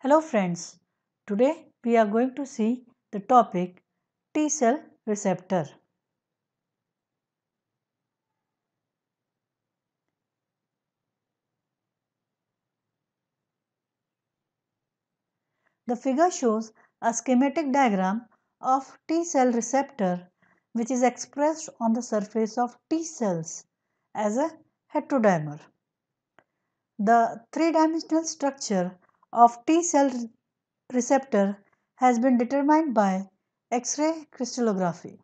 Hello friends, today we are going to see the topic T cell receptor. The figure shows a schematic diagram of T cell receptor which is expressed on the surface of T cells as a heterodimer. The three-dimensional structure of T cell receptor has been determined by X-ray crystallography.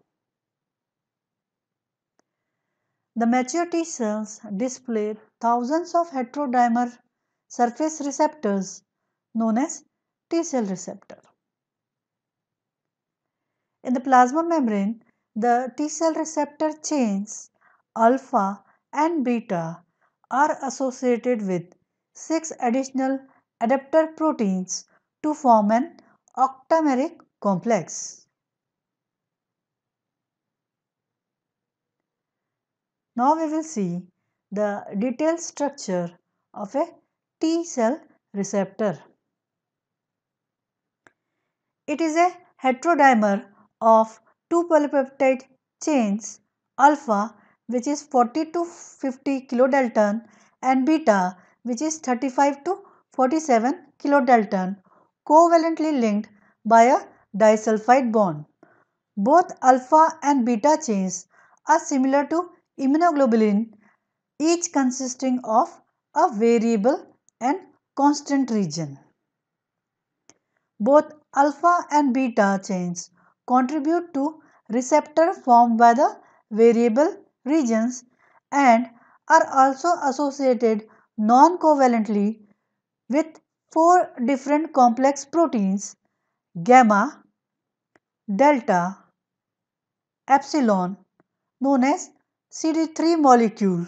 The mature T cells display thousands of heterodimer surface receptors known as T cell receptor. In the plasma membrane, the T cell receptor chains alpha and beta are associated with six additional adapter proteins to form an octameric complex. Now we will see the detailed structure of a T cell receptor. It is a heterodimer of two polypeptide chains alpha which is 40 to 50 kilodalton and beta which is 35 to 47 kilodalton covalently linked by a disulfide bond. Both alpha and beta chains are similar to immunoglobulin each consisting of a variable and constant region. Both alpha and beta chains contribute to receptor formed by the variable regions and are also associated non-covalently with four different complex proteins gamma, delta, epsilon known as CD3 molecule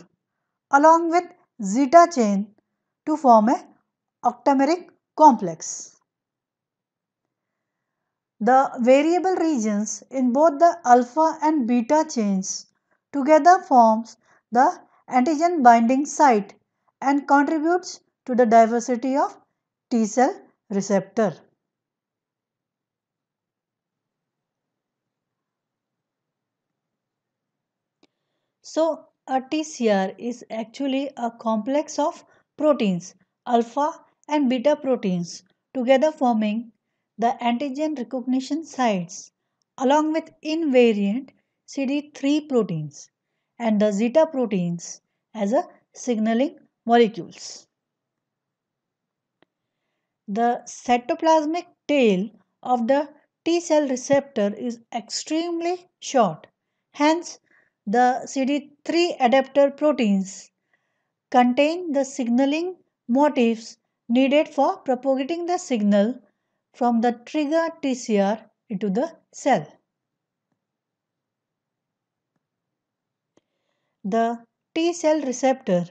along with zeta chain to form a octameric complex. The variable regions in both the alpha and beta chains together forms the antigen binding site and contributes to the diversity of T cell receptor. So, a TCR is actually a complex of proteins alpha and beta proteins together forming the antigen recognition sites along with invariant CD3 proteins and the zeta proteins as a signaling molecules. The cytoplasmic tail of the T cell receptor is extremely short. Hence, the CD3 adapter proteins contain the signaling motifs needed for propagating the signal from the trigger TCR into the cell. The T cell receptor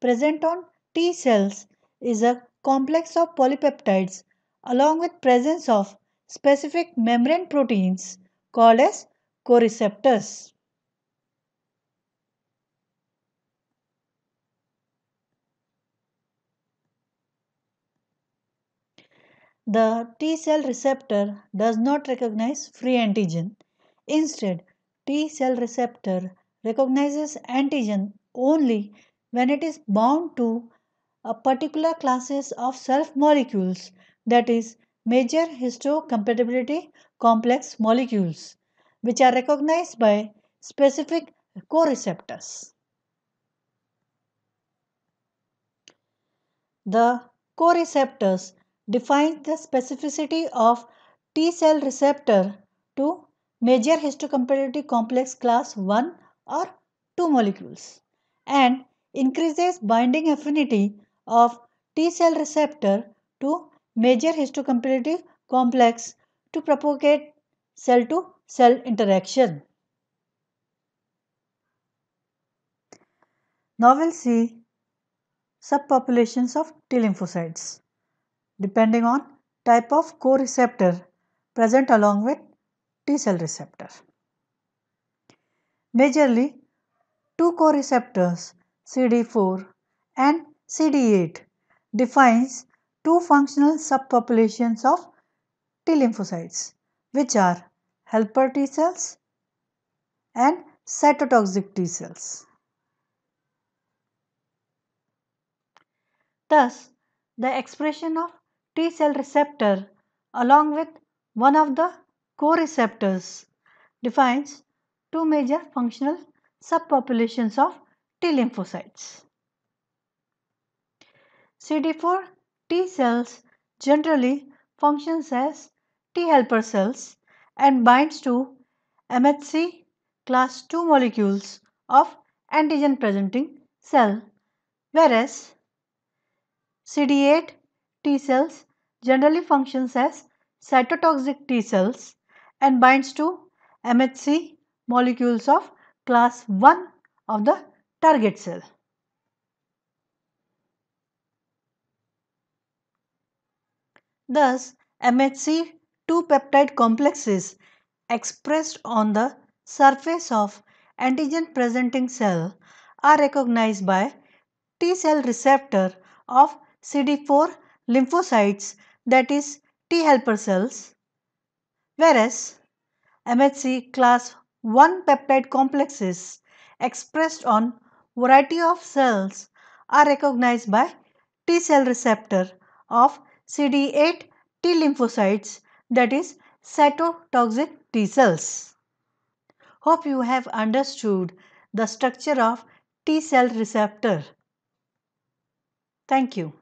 present on T cells is a complex of polypeptides along with presence of specific membrane proteins called as coreceptors. The T cell receptor does not recognize free antigen. Instead, T cell receptor recognizes antigen only when it is bound to a particular classes of self molecules that is major histocompatibility complex molecules which are recognized by specific coreceptors. The coreceptors define the specificity of T cell receptor to major histocompatibility complex class 1 or 2 molecules and increases binding affinity of T cell receptor to major histocompatibility complex to propagate cell to cell interaction. Now we'll see subpopulations of T lymphocytes depending on type of co-receptor present along with T cell receptor. Majorly, two co-receptors CD4 and CD8 defines two functional subpopulations of T lymphocytes which are helper T cells and cytotoxic T cells. Thus, the expression of T cell receptor along with one of the co-receptors defines two major functional subpopulations of T lymphocytes. CD4 T cells generally functions as T helper cells and binds to MHC class II molecules of antigen presenting cell whereas CD8 T cells generally functions as cytotoxic T cells and binds to MHC molecules of class 1 of the target cell. Thus, MHC 2 peptide complexes expressed on the surface of antigen presenting cell are recognized by T cell receptor of CD4 lymphocytes that is T helper cells, whereas MHC class 1 peptide complexes expressed on variety of cells are recognized by T cell receptor of CD8 T lymphocytes that is cytotoxic T cells. Hope you have understood the structure of T cell receptor. Thank you.